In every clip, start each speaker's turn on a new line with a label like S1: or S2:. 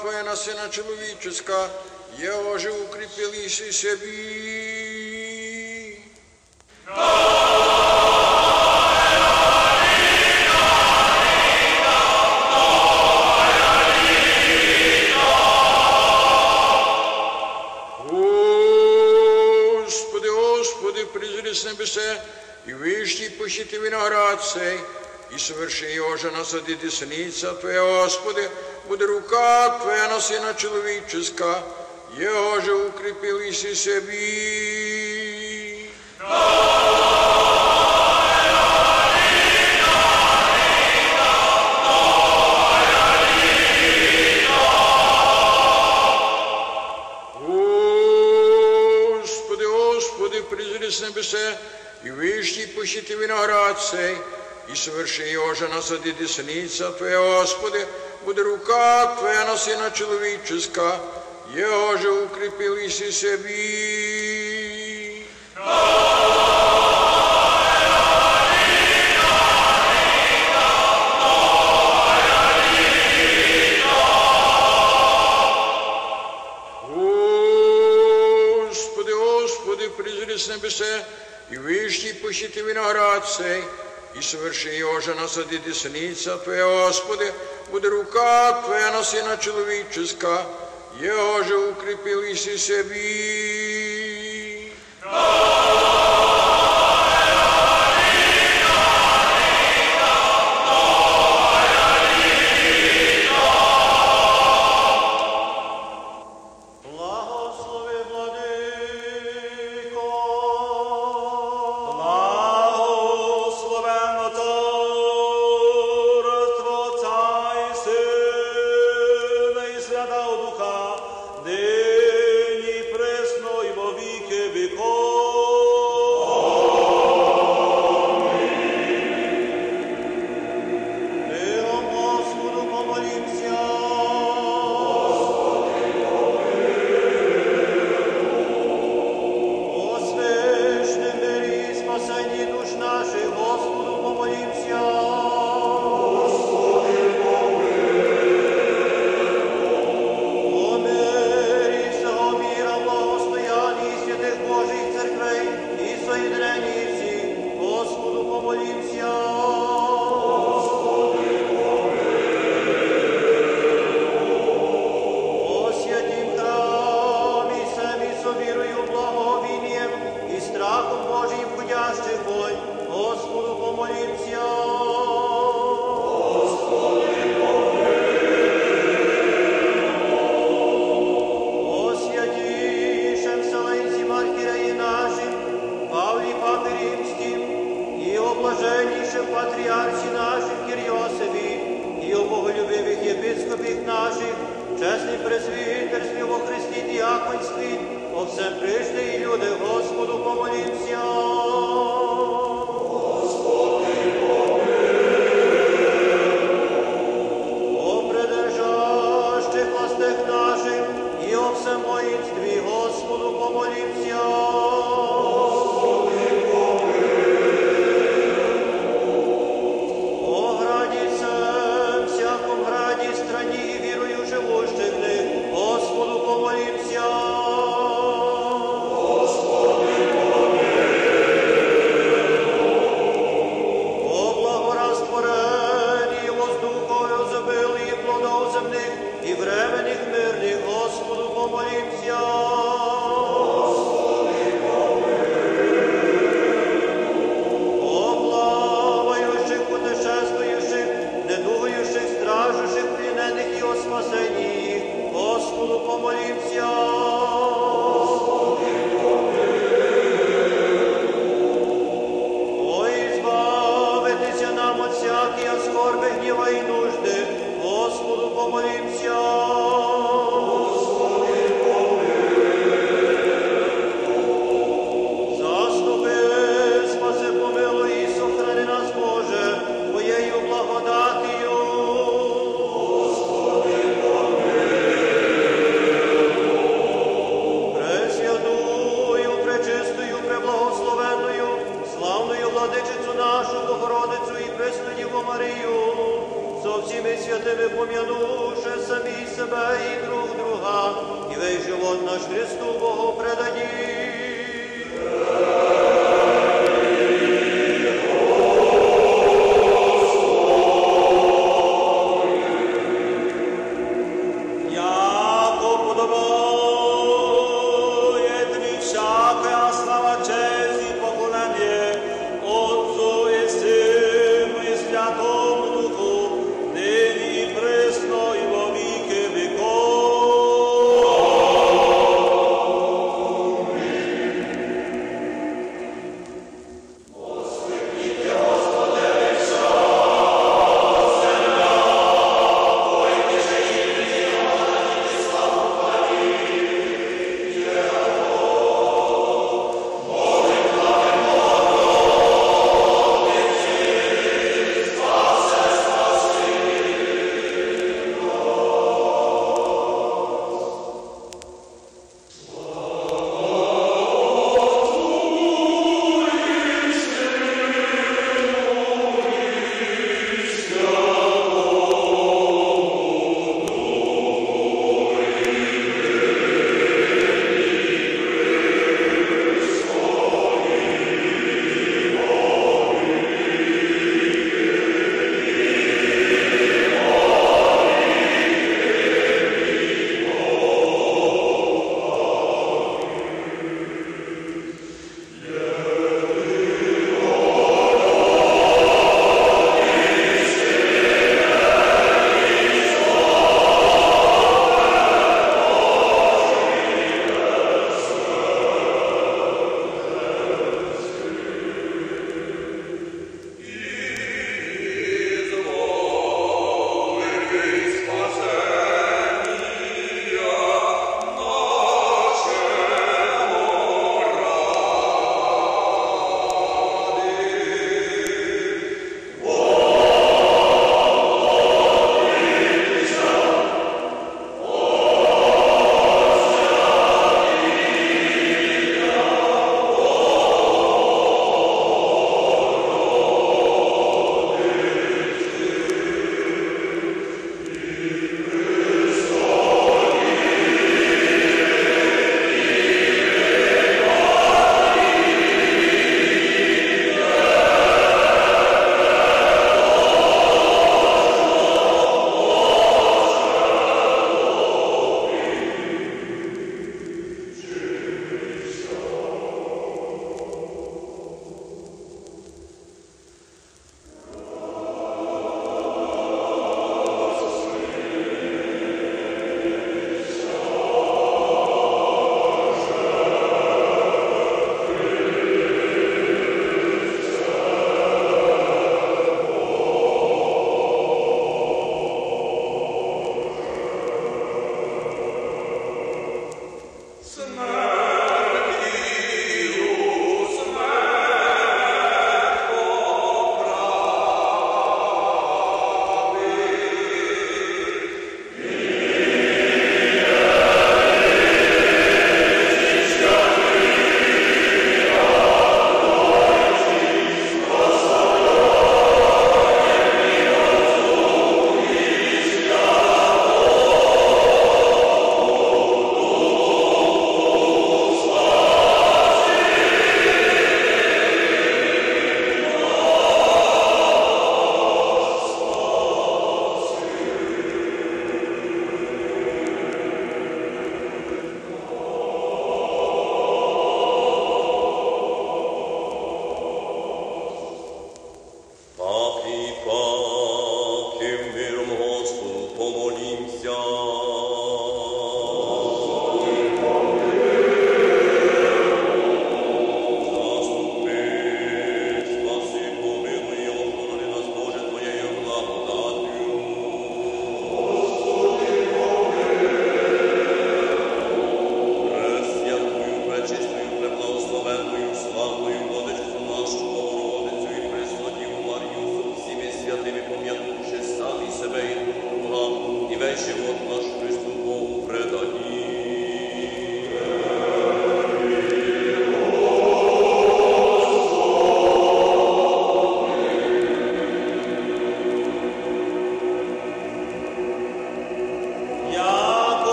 S1: Твоя на Сына Человеческа, его же укрепил и себе. посади десниця Твоя, Господи, буде рука Твоя на сина чоловіческа, Його же укріпилися собі. Господи, Господи, призри з небесе і вишній пощити виноград цей, и соверши ожена сади десница Твоя, Господи, буде рука Твоя на Сына Человеческа, Его же укрепил и себе. Господи, Господи, призри с небесе, и вишни пощити виноград сей, и соверши Ожена съди tvoje Твоя, Господи, буде рука Твоя на Сина
S2: Человеческа, Еже укрепили си себе.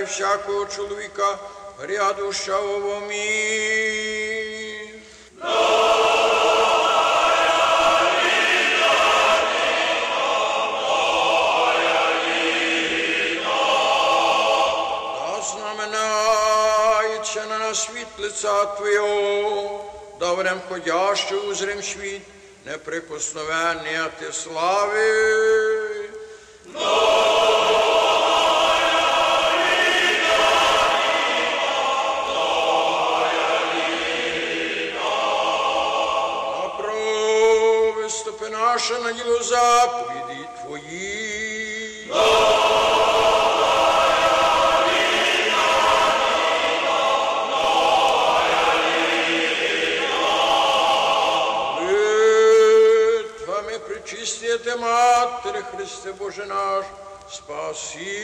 S2: І
S1: всякого чоловіка, гря душа мір. Да знаменається на нас світ лица Твого, да врем ходяще узрим світ, неприкосновенний, ти слави. shášanilo zápovědy tvojí. Čistě te, Matere Kriste Bože náš, spasí.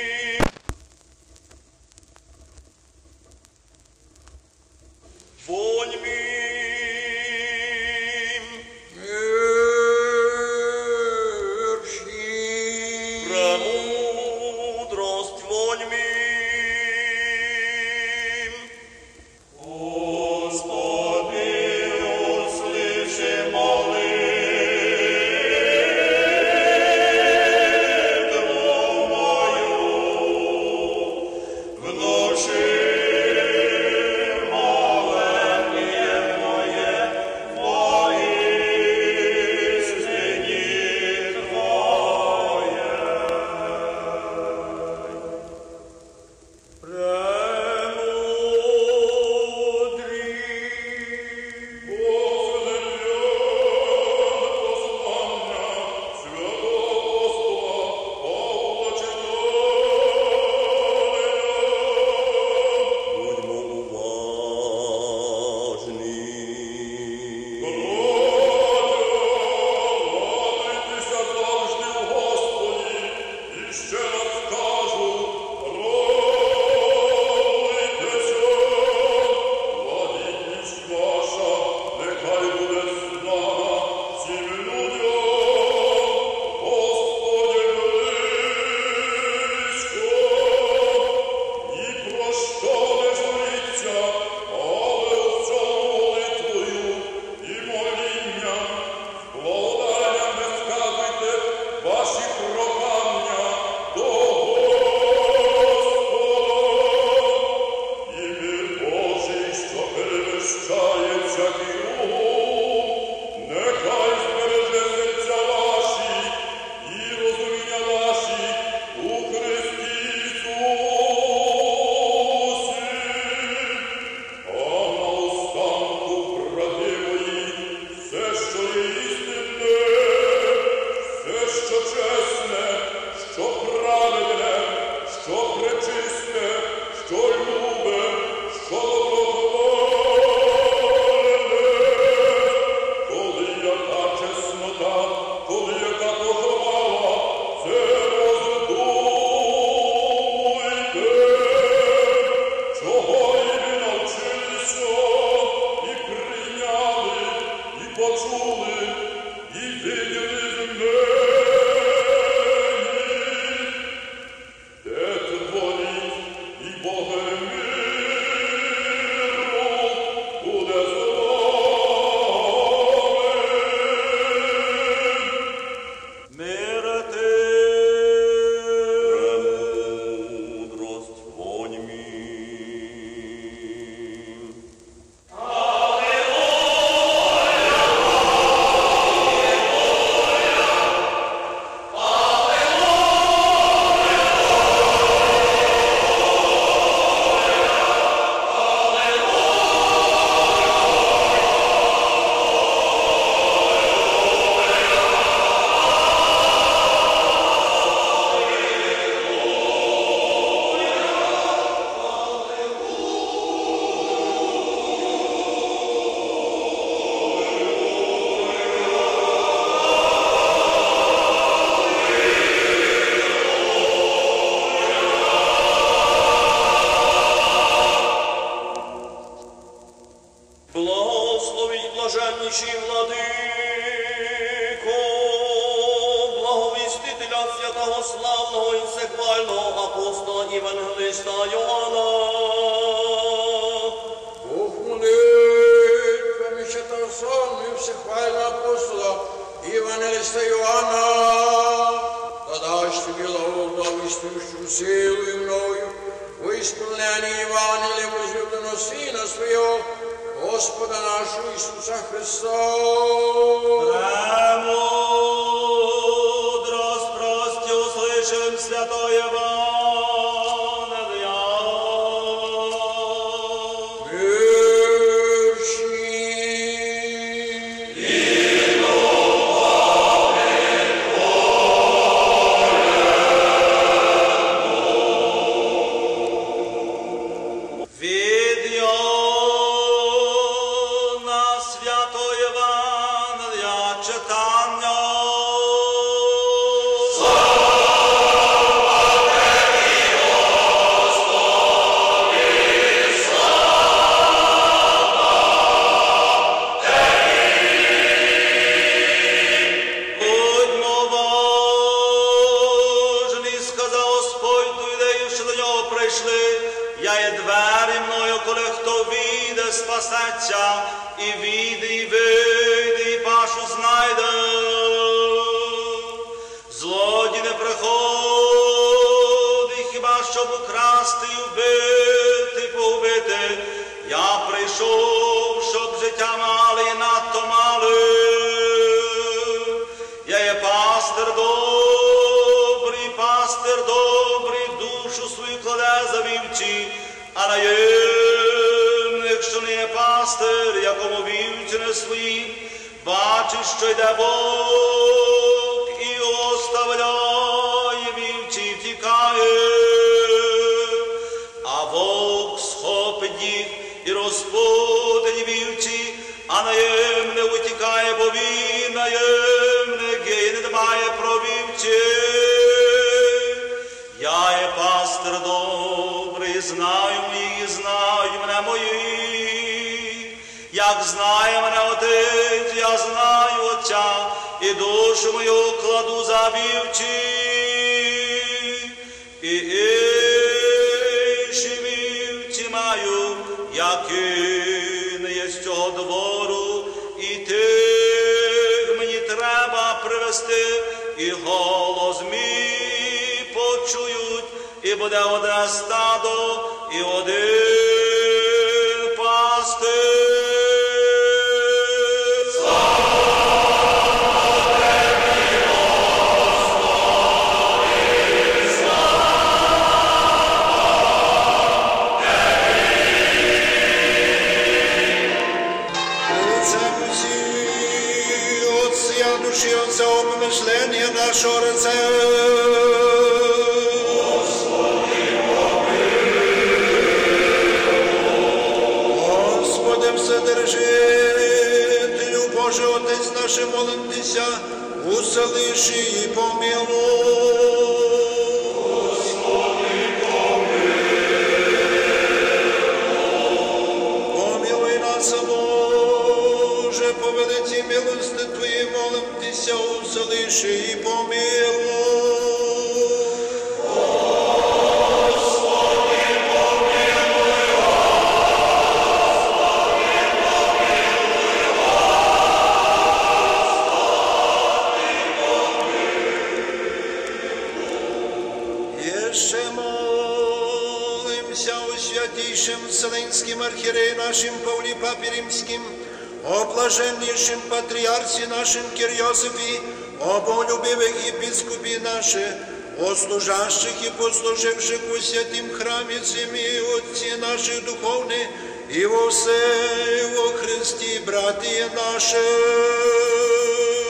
S1: King. Боже,
S3: Отець
S4: наше, молитися, уселиши і помилуй. блаженнейшем патриарсе нашим Кирьосифе, о полюбивых епископе наших, о служащих и послуживших у святым храме семи отцы наши духовные, и во все і во Христі, брати наши.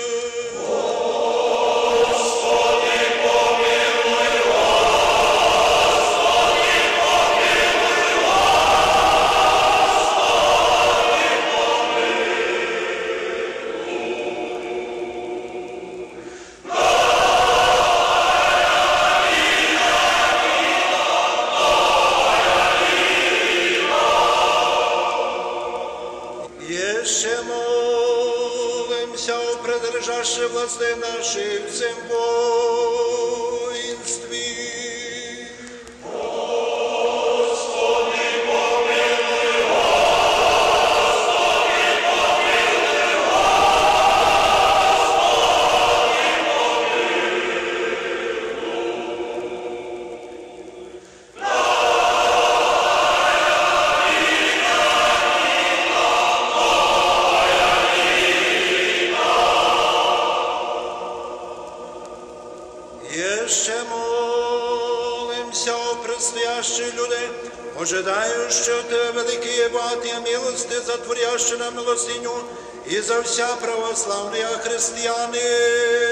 S4: за вся
S5: православні християни.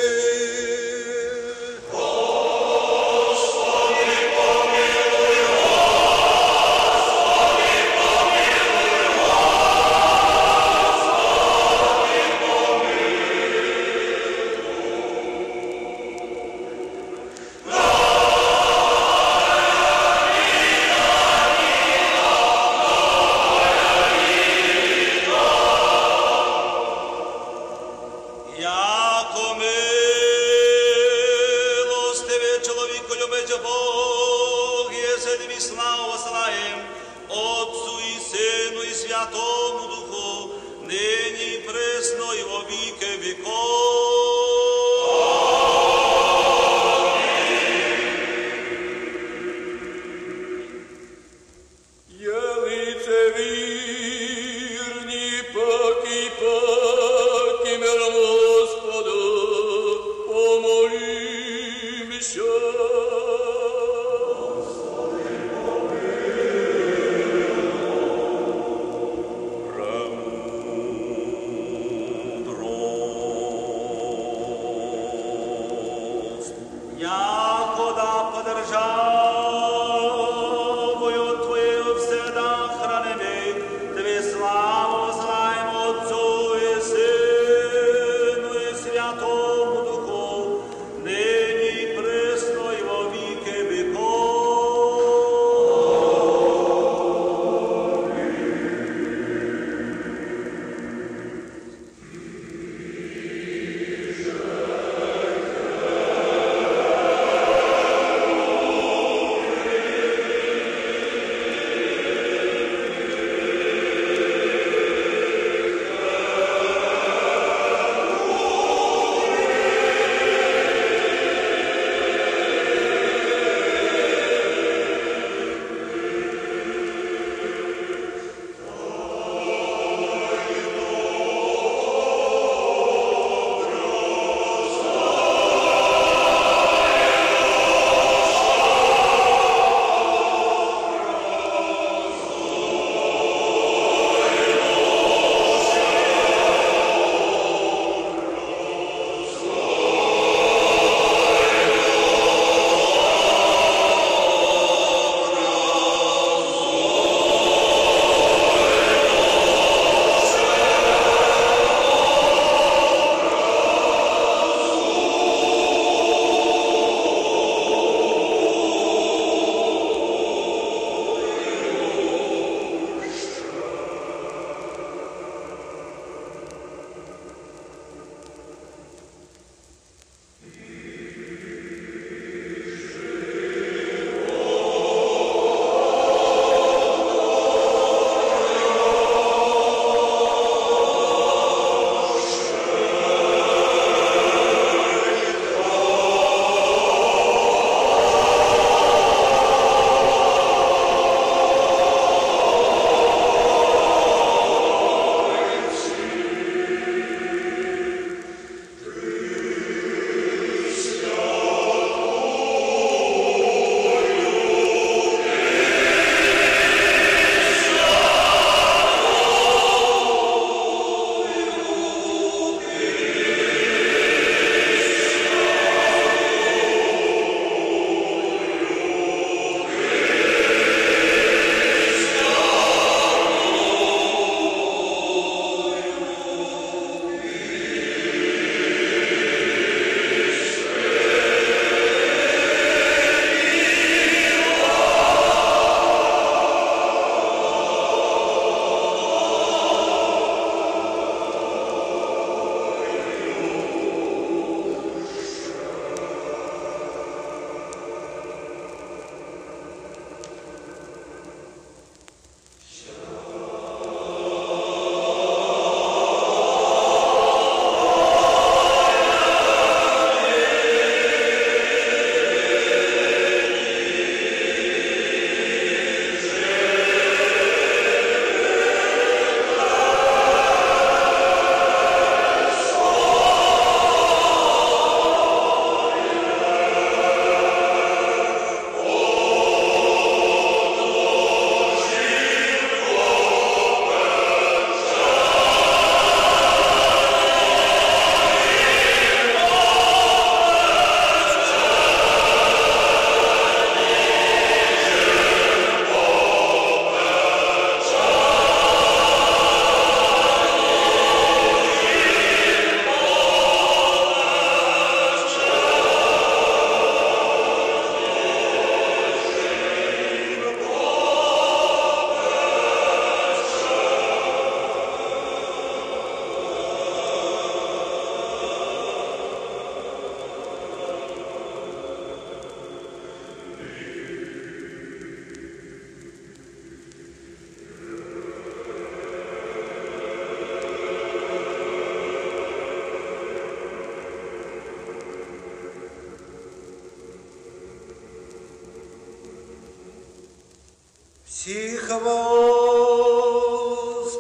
S2: Тихо
S4: воз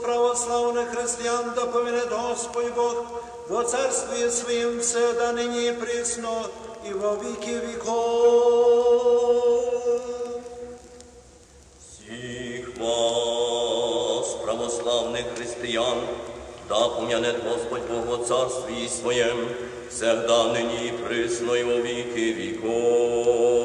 S4: православных християн да Господь Бог во царстві своїм, все да нині присно, і во віки веков.
S2: Всіх вас, православних християн, да помянет Господь Бог во
S1: царстве своем, всегда
S5: нині присно, і во віки віков.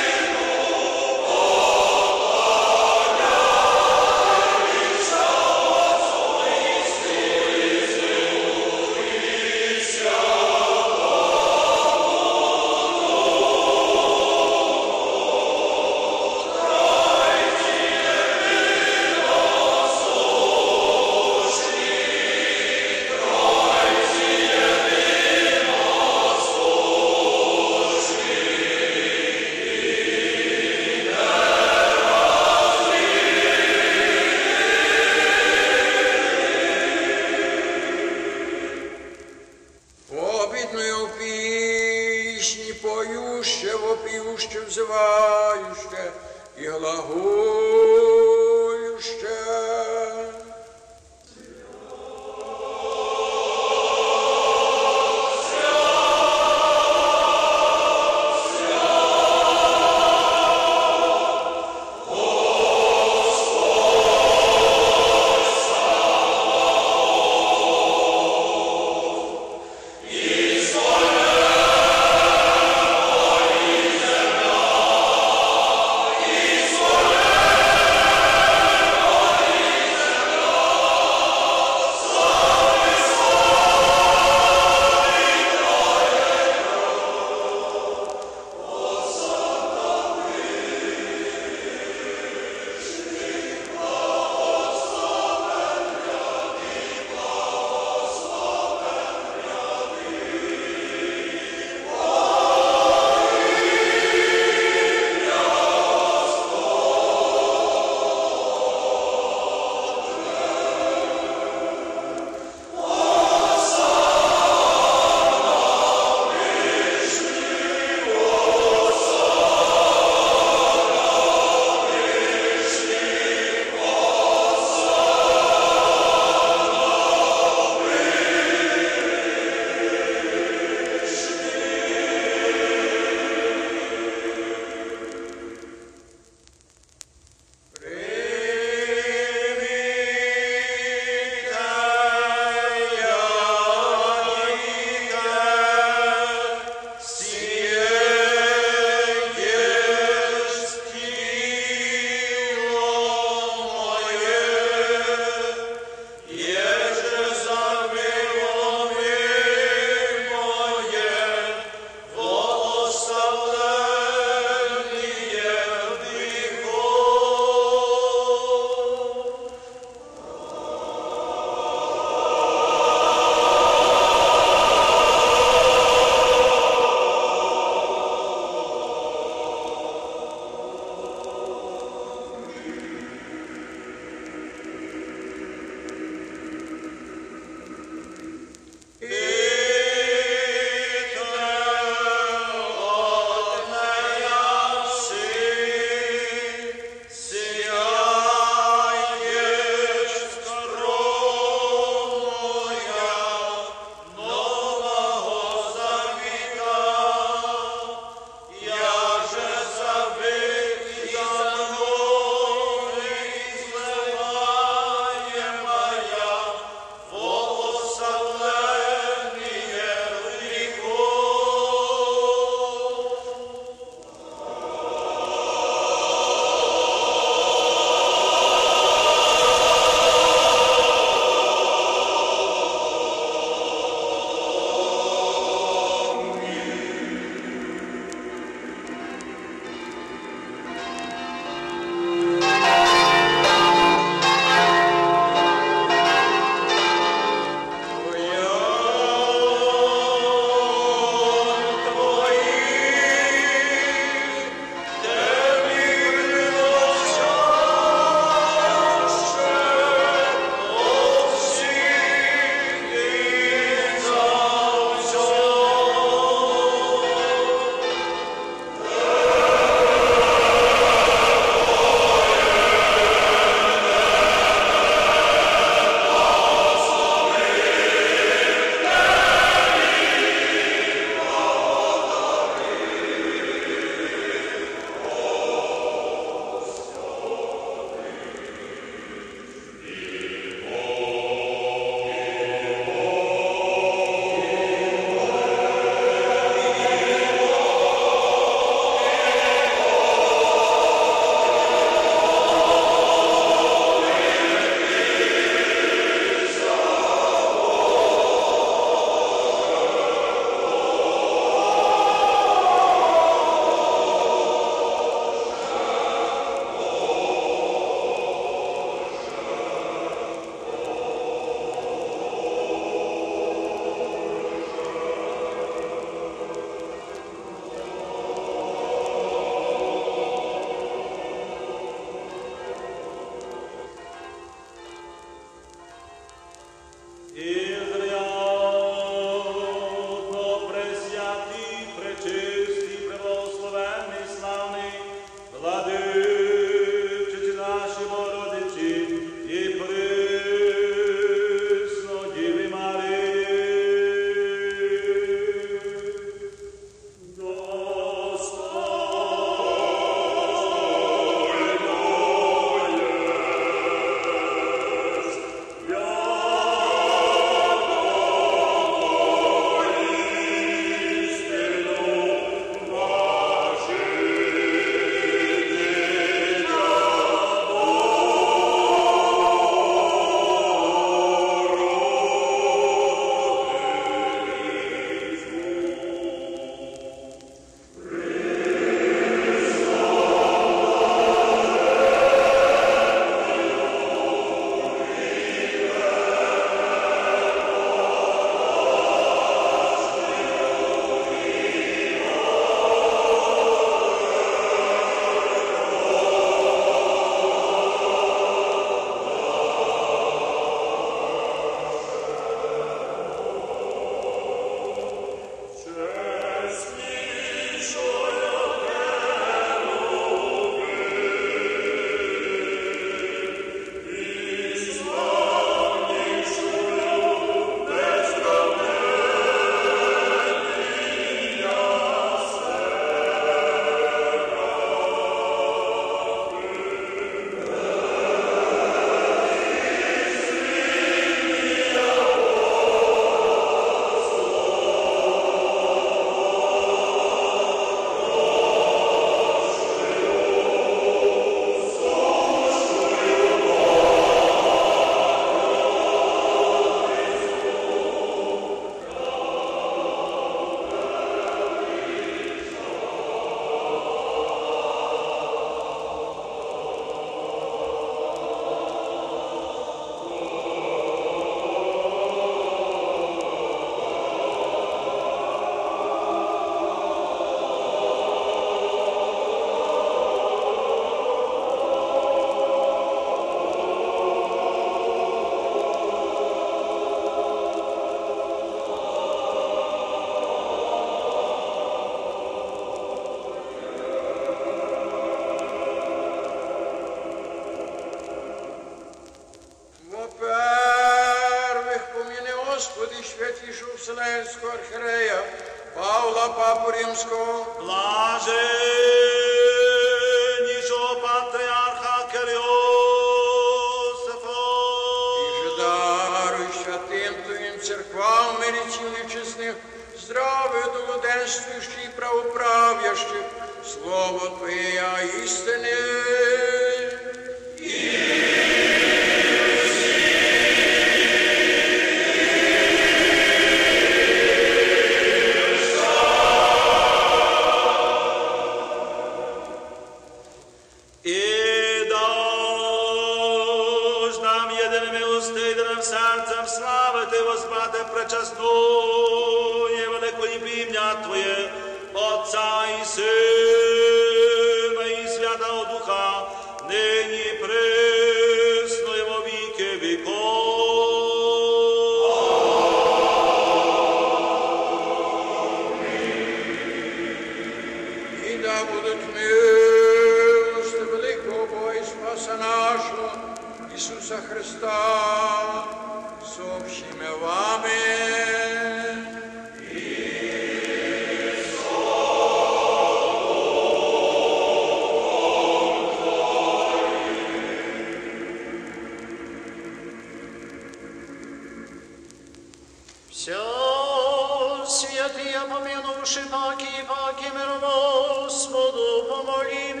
S2: Svaki miromost, Vodu, pomolim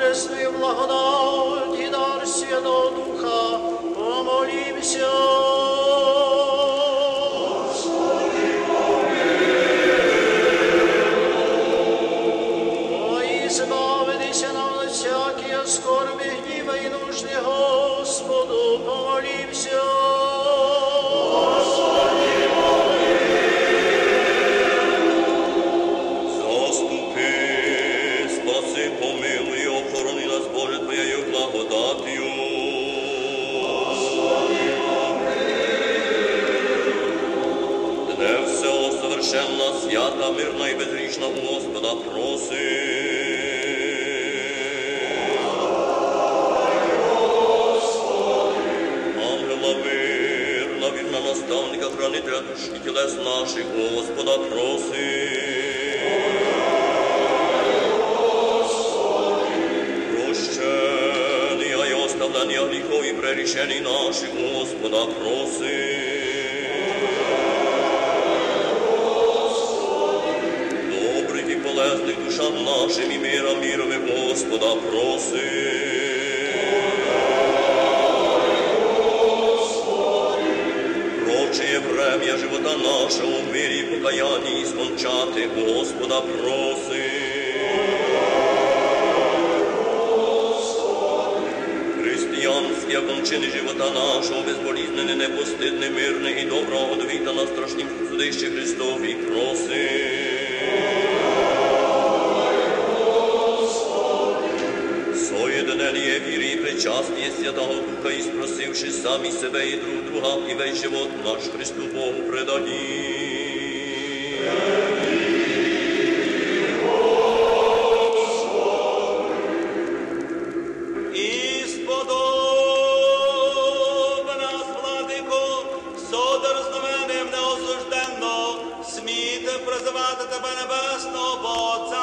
S2: Öyle Sayın Allah'ına наших, Господа проси. Прощені, а й оставлення гріхов і прерішені наші, Господа проси. Добрих і полезних душам нашим і мира мірове, Господа проси. Прочее живота нашого в мирі покаянні і скончати, Господа проси. Християнські окончини живота нашого, безболізнене, непостидне, мирне і доброго довіта на страшнім судищі Христові проси. Соєдинення і причастя Святого Духа і спросивши самі себе і друг друга, і весь живот наш Христу Богу
S5: призивати тебе небесного, Отця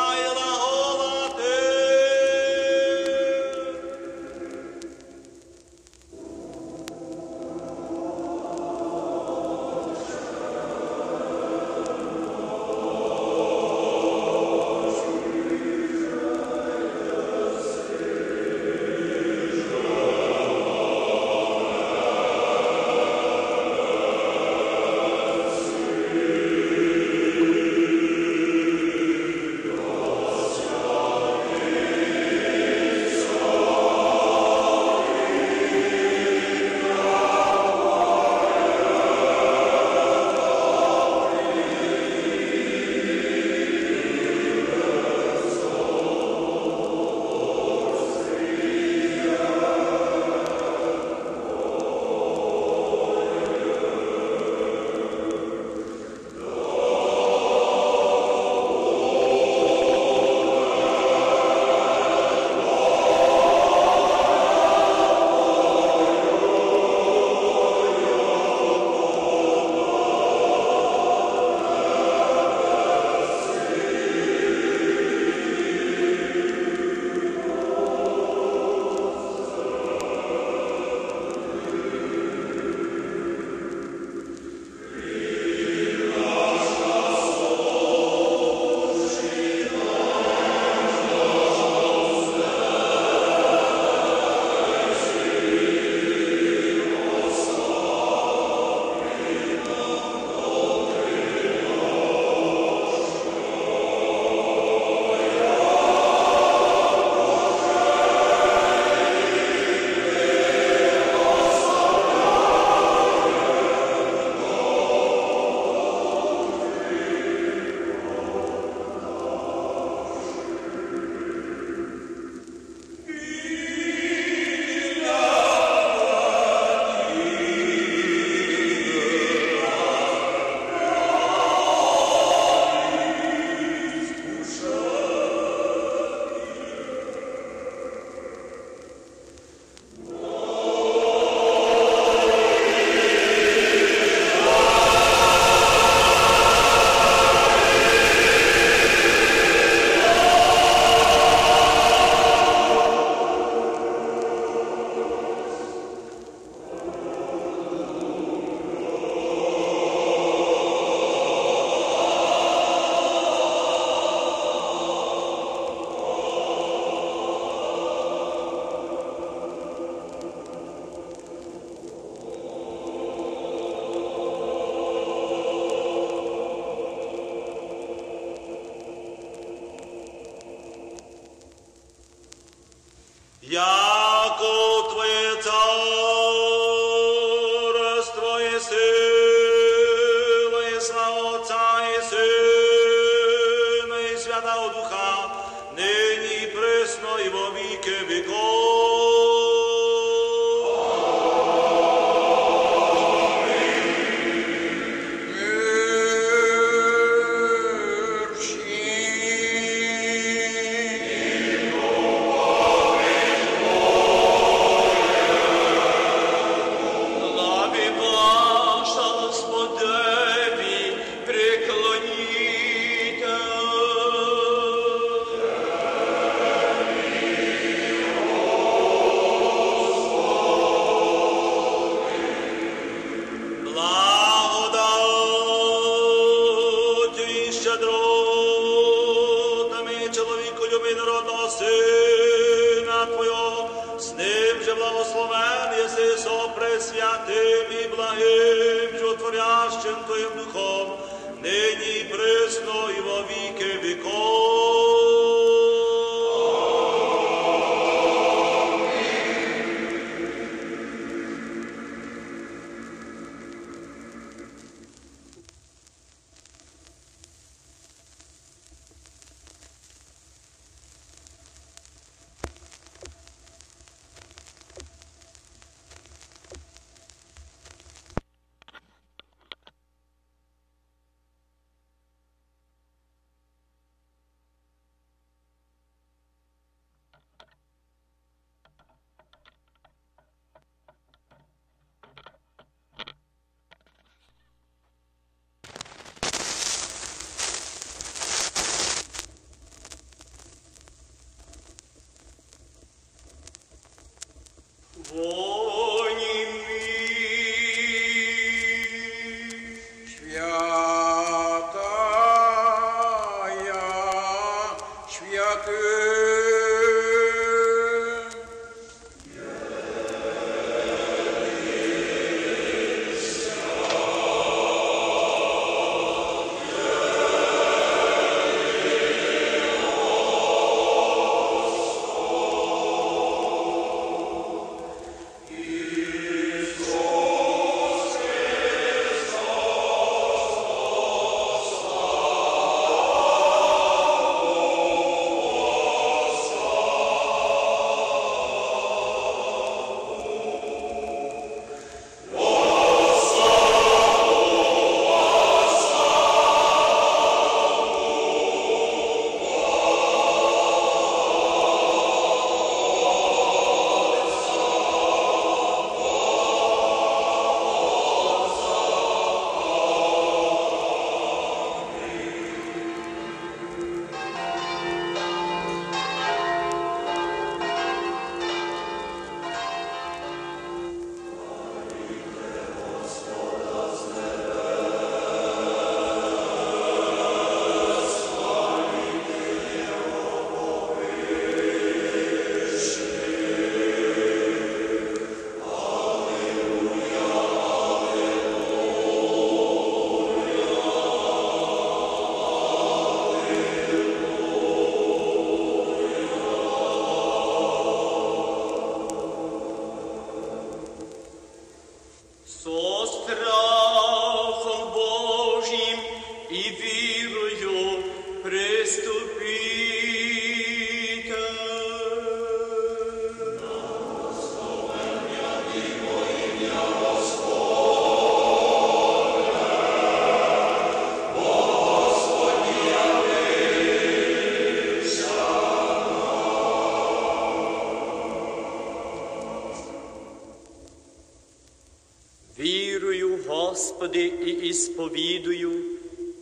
S5: і
S6: ісповідую,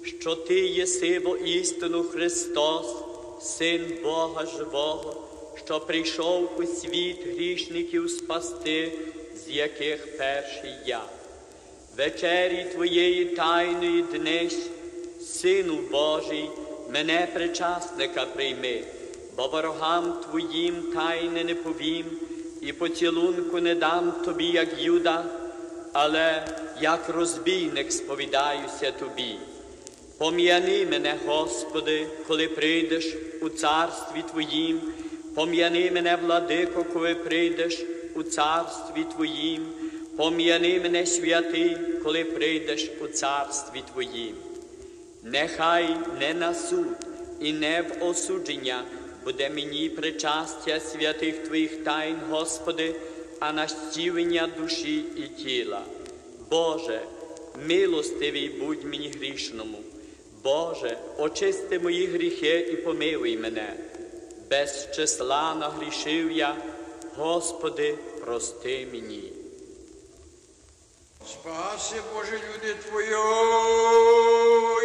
S6: що Ти єси во істину Христос, Син Бога Живого, що прийшов у світ грішників спасти, з яких перший я. Вечері Твоєї тайної днесь, Сину Божий, мене причасника прийми, бо ворогам Твоїм тайне не повім, і поцілунку не дам Тобі, як Юда, але як розбійник сповідаюся Тобі. Пом'яни мене, Господи, коли прийдеш у царстві Твоїм, Пом'яни мене, владико, коли прийдеш у царстві Твоїм, пом'яни мене, святий, коли прийдеш у царстві Твоїм. Нехай не на суд і не в осудження буде мені причастя святих Твоїх тайн, Господи, а на зцілення душі і тіла. Боже, милостивий будь мені грішному. Боже, очисти мої гріхи і помилуй мене. Без числа нагрішив я, Господи, прости мені.
S7: Спаси, Боже, люди Твоє,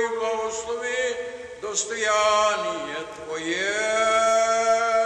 S7: і благослови достояние Твоє.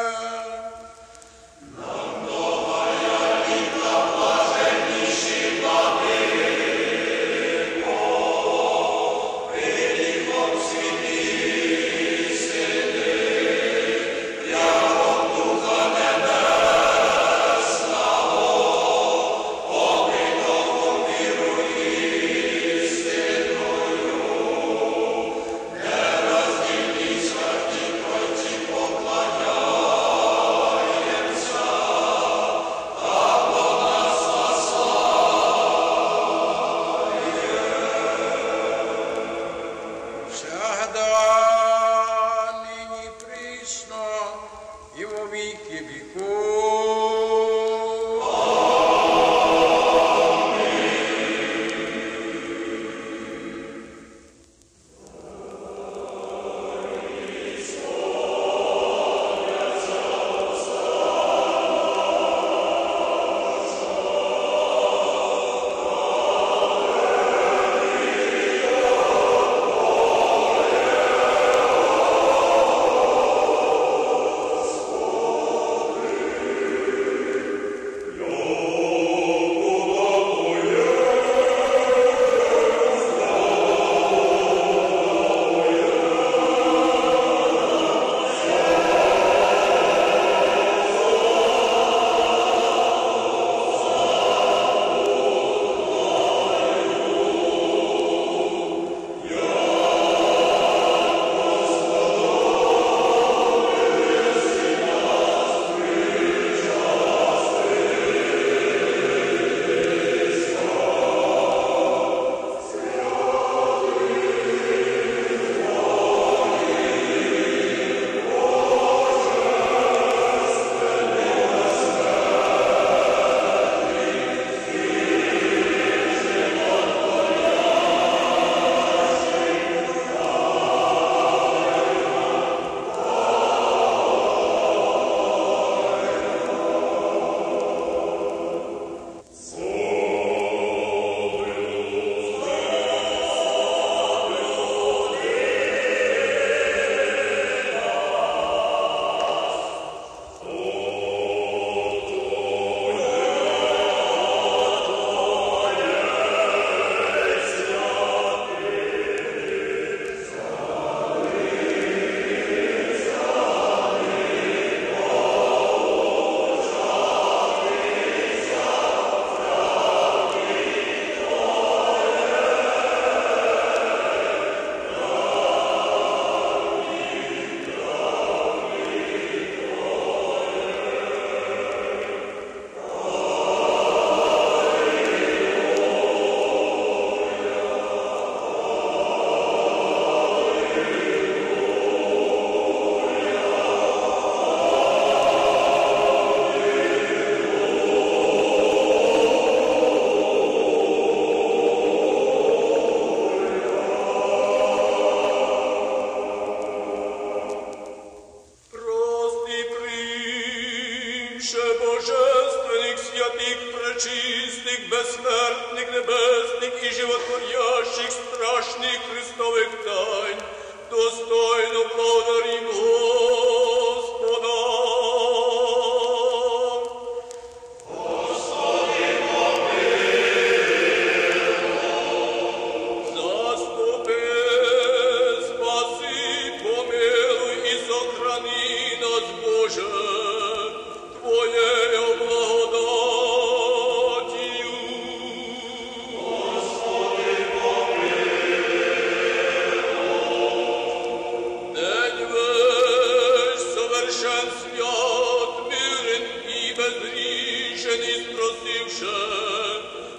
S4: piše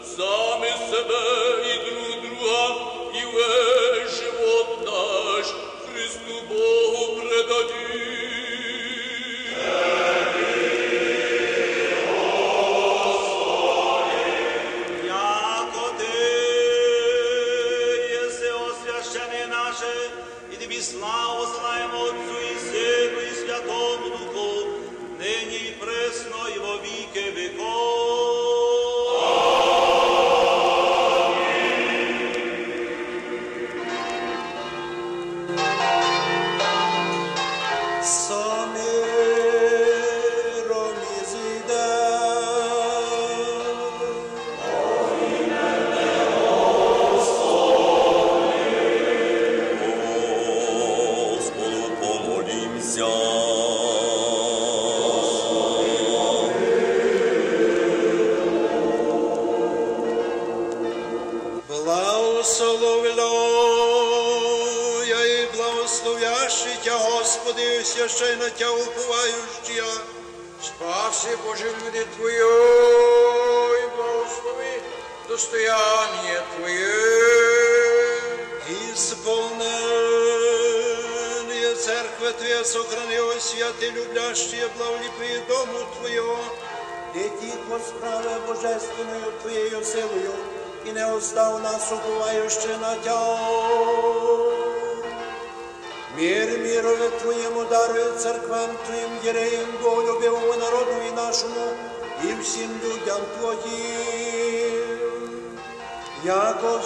S4: sami sebe i drug druga i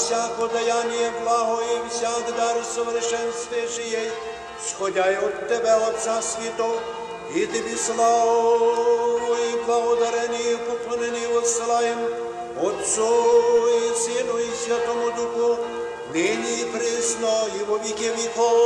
S4: всяко даяние благо и всяк дар совершенстве жией, сходя от Тебе, Отца Святого, и Тебе славу и благодарение и поклонение воссылаем Отцу и Сыну и Святому Духу, ныне и пресно и во веки веков.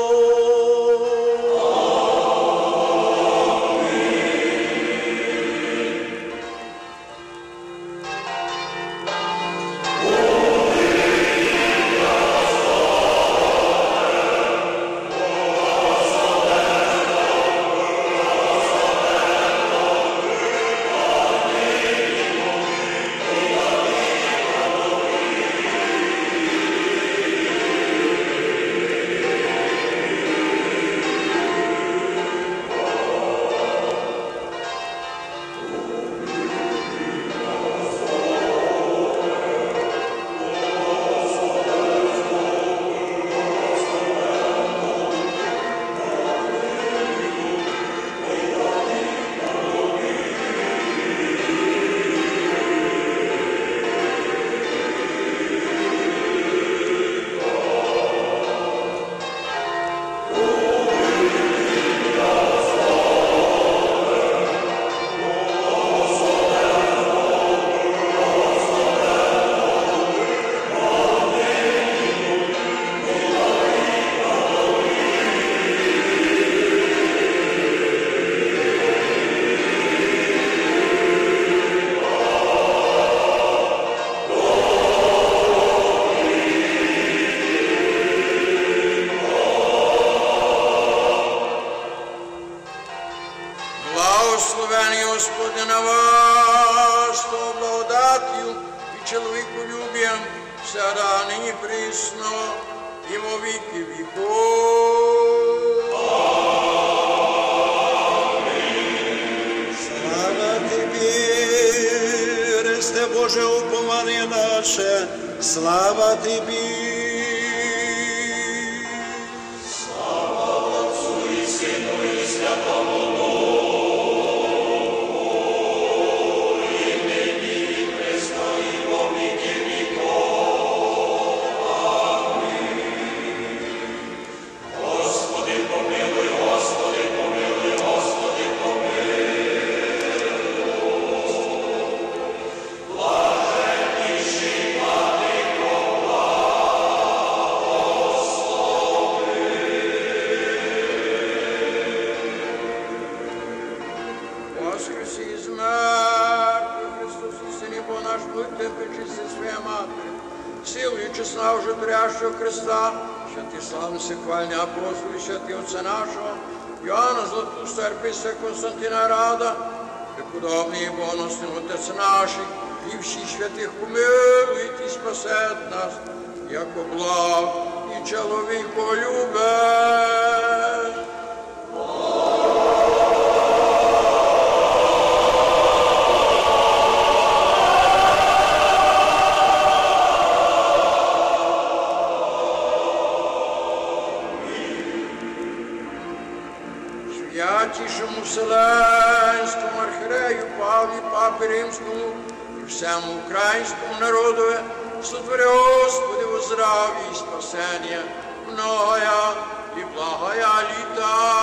S1: трящего креста, святый славный сихвальный апостол, и святый Отца нашего, Иоанна Златуста, Арписа Константина Рада, преподобный и бонусный Отец наших, и всіх святих помилуйтесь, спасет нас, яко благ чоловіколюбе. Святішому і всему українському народу сотвори Господи во здраві і спасення, многая і благая літа.